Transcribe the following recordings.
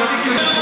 בדיוק.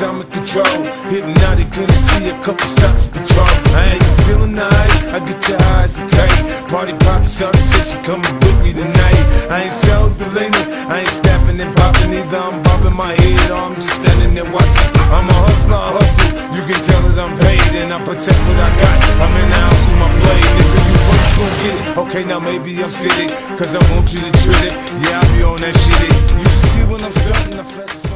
cause I'm in control. Hypnotic, gonna see a couple shots of patrol. I ain't feeling nice, I get your eyes kite. Party poppin', shawty say she coming with me tonight. I ain't so delaney, I ain't snapping and popping either. I'm bobbing my head, or I'm just standing there watching. I'm a hustler, I hustle. You can tell that I'm paid, and I protect what I got. I'm in the house with my blade, nigga. You first, you gon' get it. Okay, now maybe I'm silly, cause I want you to treat it. Yeah, I be on that shit. You should see when I'm starting to flex.